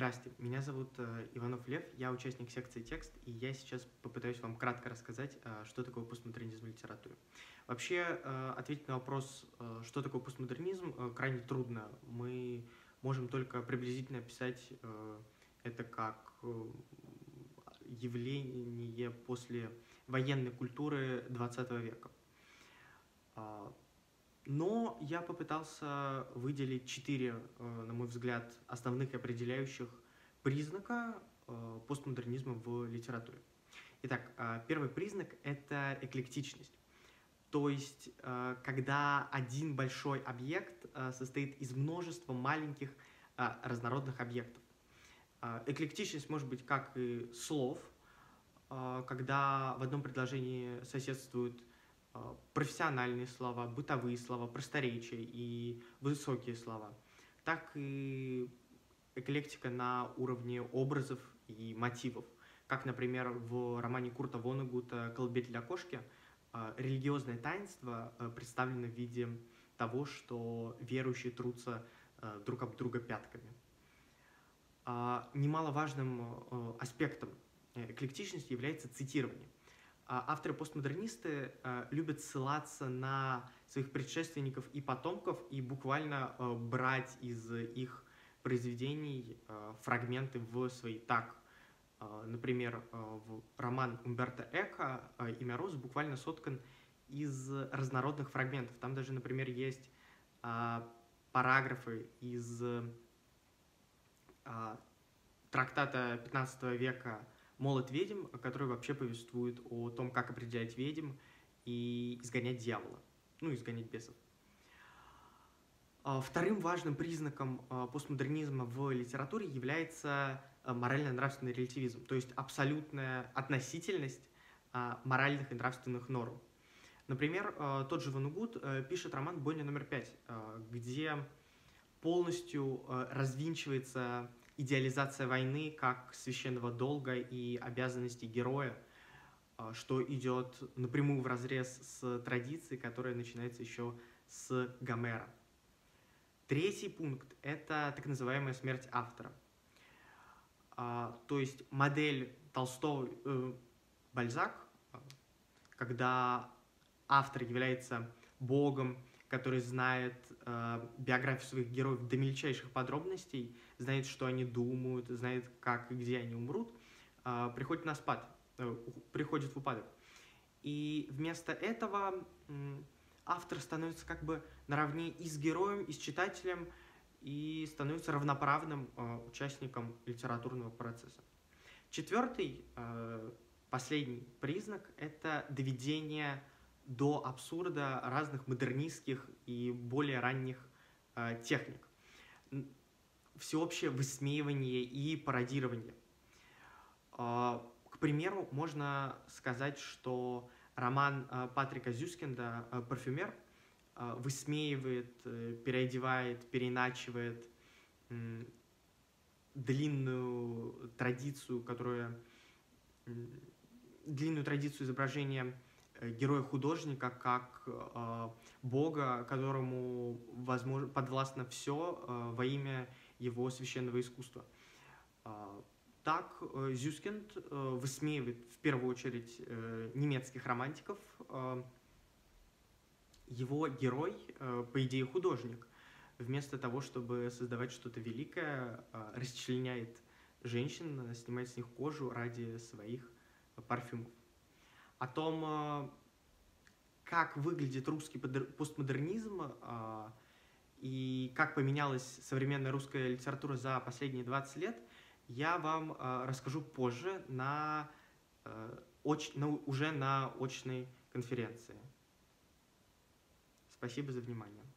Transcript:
Здравствуйте, меня зовут э, Иванов Лев, я участник секции «Текст», и я сейчас попытаюсь вам кратко рассказать, э, что такое постмодернизм в литературе. Вообще, э, ответить на вопрос, что такое постмодернизм, крайне трудно. Мы можем только приблизительно описать это как явление после военной культуры 20 века. Но я попытался выделить четыре, э, на мой взгляд, основных определяющих признака э, постмодернизма в литературе. Итак, э, первый признак – это эклектичность. То есть, когда один большой объект состоит из множества маленьких разнородных объектов. Эклектичность может быть как и слов, когда в одном предложении соседствуют профессиональные слова, бытовые слова, просторечия и высокие слова, так и эклектика на уровне образов и мотивов. Как, например, в романе Курта Вонегута «Колыбель для кошки» а, религиозное таинство а, представлено в виде того, что верующие трутся друг об друга пятками. Немаловажным аспектом э, эклектичности является цитирование. А, авторы-постмодернисты а, любят ссылаться на своих предшественников и потомков и буквально а, брать из их произведений фрагменты в свои. Так, например, в роман Умберто Эко «Имя Розы» буквально соткан из разнородных фрагментов. Там даже, например, есть параграфы из трактата 15 века «Молот ведьм», который вообще повествует о том, как определять ведьм и изгонять дьявола, ну, изгонять бесов. А, вторым важным признаком а, постмодернизма в литературе является а, морально-нравственный релятивизм, то есть абсолютная относительность моральных и нравственных норм. Например, тот же Ванугут пишет роман «Бойня номер пять», где полностью развинчивается идеализация войны как священного долга и обязанностей героя, а, что идет напрямую в разрез с традицией, которая начинается еще с Гомера. Третий пункт – это так называемая смерть автора. А, то есть модель Толстого, э, Бальзак, когда автор является богом, который знает э, биографию своих героев до мельчайших подробностей, знает, что они думают, знает, как и где они умрут, э, приходит на спад, э, приходит в упадок. И вместо этого э, автор становится как бы наравне и с героем, и с читателем, и становится равноправным э, участником литературного процесса. Четвертый, э, последний признак – это доведение до абсурда разных модернистских и более ранних э, техник. Всеобщее высмеивание и пародирование. Э, к примеру, можно сказать, что роман э, Патрика Зюскинда э, «Парфюмер» э, высмеивает, э, переодевает, переиначивает э, длинную традицию, которая длинную традицию изображения Э, героя-художника как э, бога, которому возможно, подвластно все э, во имя его священного искусства. Э, так э, Зюскинд э, высмеивает в первую очередь э, немецких романтиков. Э, его герой, э, по идее, художник. Вместо того, чтобы создавать что-то великое, э, расчленяет женщин, снимает с них кожу ради своих парфюмов о том, э, как выглядит русский постмодернизм э, и как поменялась современная русская литература за последние 20 лет, я вам э, расскажу позже на, на, уже на очной конференции. Спасибо за внимание.